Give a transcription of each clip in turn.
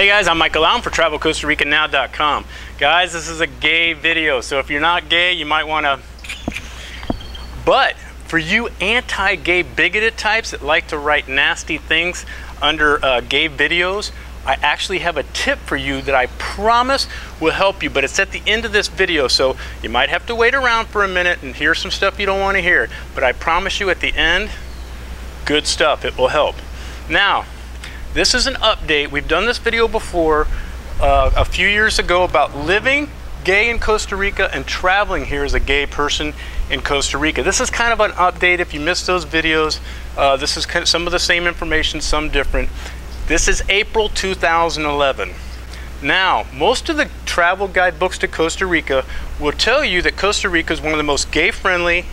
Hey guys, I'm Michael Alan for TravelCostaRicaNow.com. Guys, this is a gay video, so if you're not gay, you might want to... But for you anti-gay bigoted types that like to write nasty things under uh, gay videos, I actually have a tip for you that I promise will help you, but it's at the end of this video, so you might have to wait around for a minute and hear some stuff you don't want to hear. But I promise you at the end, good stuff, it will help. Now, this is an update. We've done this video before uh, a few years ago about living gay in Costa Rica and traveling here as a gay person in Costa Rica. This is kind of an update. If you missed those videos, uh, this is kind of some of the same information, some different. This is April 2011. Now, most of the travel guidebooks to Costa Rica will tell you that Costa Rica is one of the most gay-friendly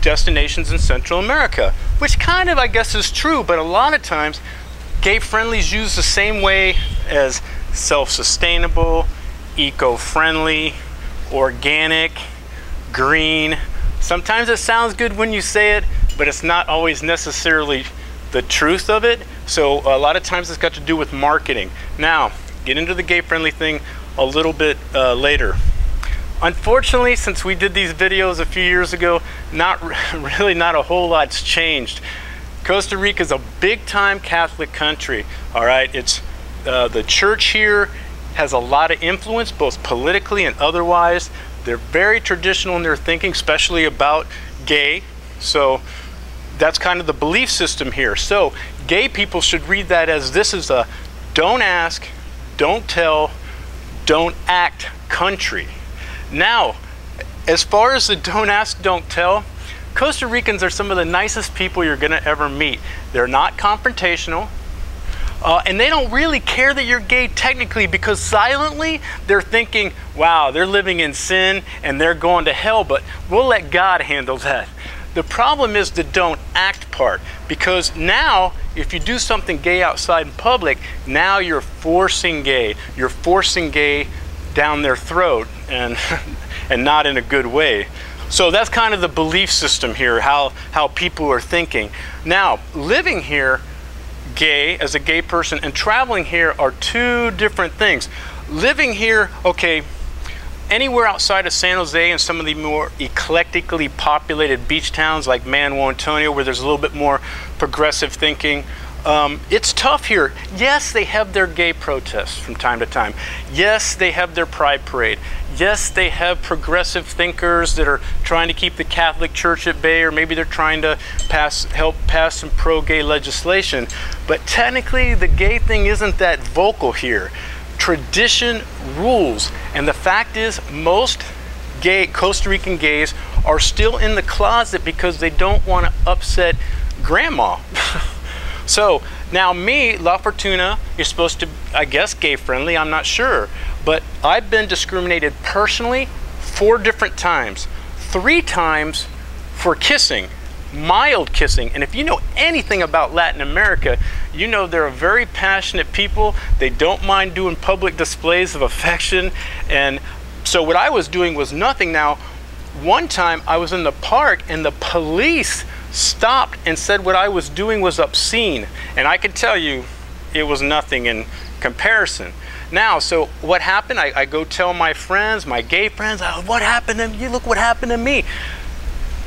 destinations in Central America, which kind of, I guess, is true, but a lot of times Gay friendly is used the same way as self-sustainable, eco-friendly, organic, green. Sometimes it sounds good when you say it, but it's not always necessarily the truth of it. So a lot of times it's got to do with marketing. Now, get into the gay friendly thing a little bit uh, later. Unfortunately, since we did these videos a few years ago, not really not a whole lot's changed. Costa Rica is a big time Catholic country, all right? It's uh, the church here has a lot of influence, both politically and otherwise. They're very traditional in their thinking, especially about gay. So that's kind of the belief system here. So gay people should read that as this is a don't ask, don't tell, don't act country. Now, as far as the don't ask, don't tell, Costa Ricans are some of the nicest people you're gonna ever meet. They're not confrontational, uh, and they don't really care that you're gay technically because silently they're thinking, wow, they're living in sin and they're going to hell, but we'll let God handle that. The problem is the don't act part because now if you do something gay outside in public, now you're forcing gay. You're forcing gay down their throat and, and not in a good way. So that's kind of the belief system here, how, how people are thinking. Now, living here, gay, as a gay person, and traveling here are two different things. Living here, okay, anywhere outside of San Jose and some of the more eclectically populated beach towns like Manuel Antonio, where there's a little bit more progressive thinking, um, it's tough here. Yes, they have their gay protests from time to time. Yes, they have their pride parade. Yes, they have progressive thinkers that are trying to keep the Catholic Church at bay, or maybe they're trying to pass, help pass some pro-gay legislation. But technically, the gay thing isn't that vocal here. Tradition rules, and the fact is, most gay Costa Rican gays are still in the closet because they don't want to upset grandma. So now me, La Fortuna, is supposed to, I guess, gay friendly, I'm not sure. But I've been discriminated personally four different times. Three times for kissing, mild kissing. And if you know anything about Latin America, you know they're a very passionate people. They don't mind doing public displays of affection. And so what I was doing was nothing. Now, one time I was in the park and the police stopped and said what I was doing was obscene. And I can tell you it was nothing in comparison. Now, so what happened? I, I go tell my friends, my gay friends, oh, what happened to you? Look what happened to me.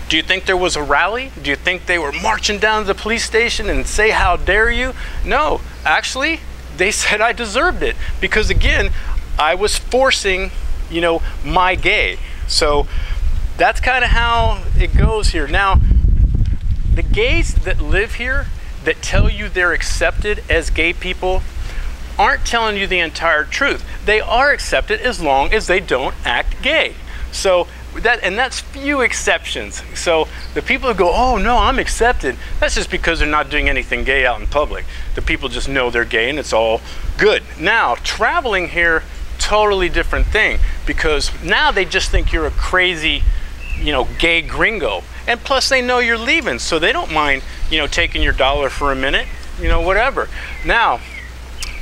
Do you think there was a rally? Do you think they were marching down to the police station and say, how dare you? No, actually, they said I deserved it because again, I was forcing, you know, my gay. So that's kind of how it goes here. Now, the gays that live here that tell you they're accepted as gay people aren't telling you the entire truth. They are accepted as long as they don't act gay. So that and that's few exceptions. So the people who go, "Oh no, I'm accepted." That's just because they're not doing anything gay out in public. The people just know they're gay and it's all good. Now, traveling here totally different thing because now they just think you're a crazy, you know, gay gringo. And plus they know you're leaving, so they don't mind, you know, taking your dollar for a minute, you know, whatever. Now,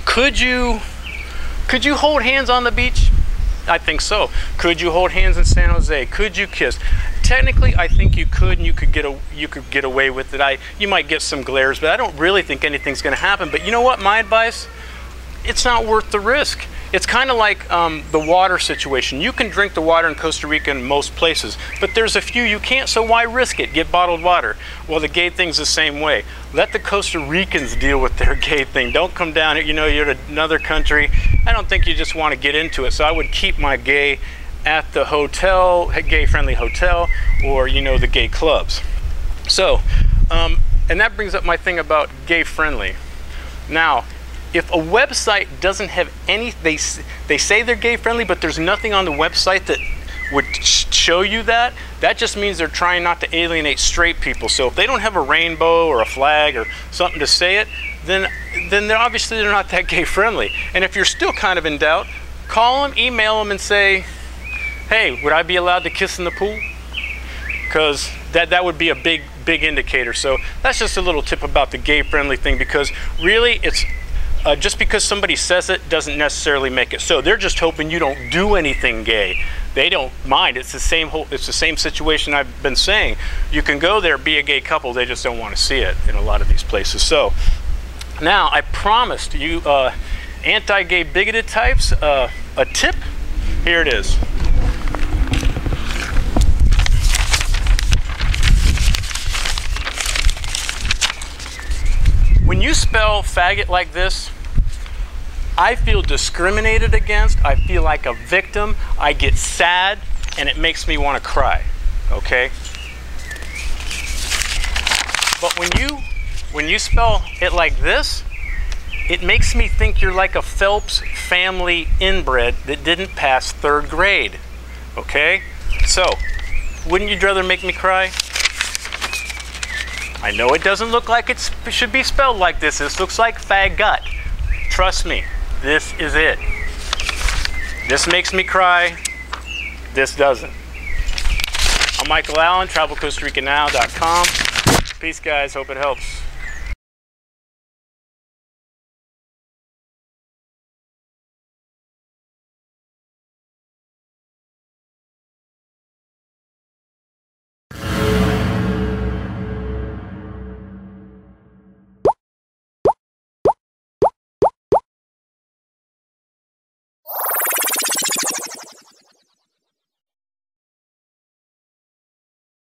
could you could you hold hands on the beach? I think so. Could you hold hands in San Jose? Could you kiss? Technically, I think you could, and you could get a, you could get away with it. I you might get some glares, but I don't really think anything's going to happen. But you know what? My advice: it's not worth the risk. It's kind of like um, the water situation. You can drink the water in Costa Rica in most places, but there's a few you can't, so why risk it? Get bottled water. Well, the gay thing's the same way. Let the Costa Ricans deal with their gay thing. Don't come down here, you know, you're another country. I don't think you just want to get into it, so I would keep my gay at the hotel, gay friendly hotel, or, you know, the gay clubs. So, um, and that brings up my thing about gay friendly. Now, if a website doesn't have any, they, they say they're gay friendly, but there's nothing on the website that would show you that, that just means they're trying not to alienate straight people. So if they don't have a rainbow or a flag or something to say it, then then they're obviously they're not that gay friendly. And if you're still kind of in doubt, call them, email them, and say, "Hey, would I be allowed to kiss in the pool?" Because that that would be a big big indicator. So that's just a little tip about the gay friendly thing because really it's uh, just because somebody says it doesn't necessarily make it so. They're just hoping you don't do anything gay. They don't mind. It's the same whole. It's the same situation I've been saying. You can go there, be a gay couple. They just don't want to see it in a lot of these places. So now I promised you uh, anti-gay bigoted types uh, a tip. Here it is. When you spell faggot like this, I feel discriminated against. I feel like a victim. I get sad and it makes me want to cry. Okay? But when you when you spell it like this, it makes me think you're like a Phelps family inbred that didn't pass third grade. Okay? So, wouldn't you rather make me cry? I know it doesn't look like it should be spelled like this. This looks like faggot. Trust me, this is it. This makes me cry. This doesn't. I'm Michael Alan, travelcostaricanow.com. Peace, guys. Hope it helps.